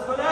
Vai,